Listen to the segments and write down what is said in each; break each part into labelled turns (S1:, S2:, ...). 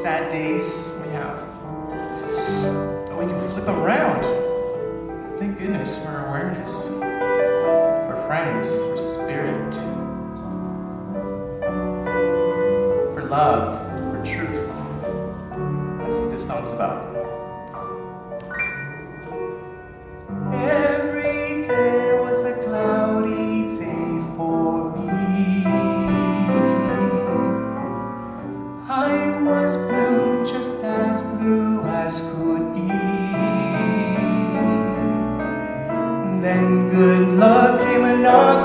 S1: sad days we have. But we can flip them around. Thank goodness for awareness, for friends, for spirit, for love, for truth. That's what this song's about.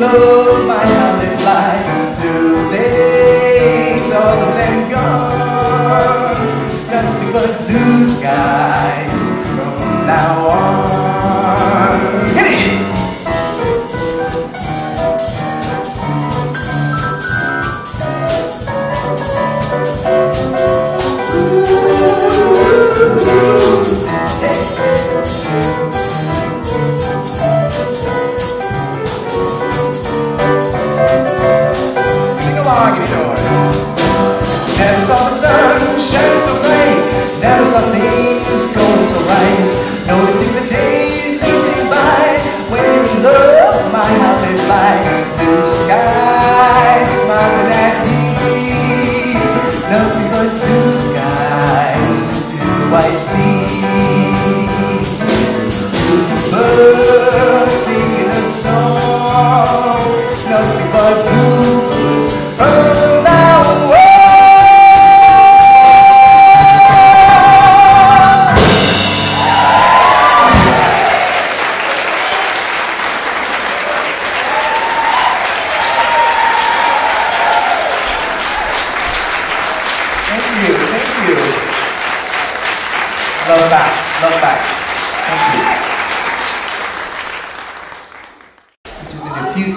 S1: love my they fly. All gone. Nothing but blue skies from now on. Sing Love back, love back. Thank you. In a few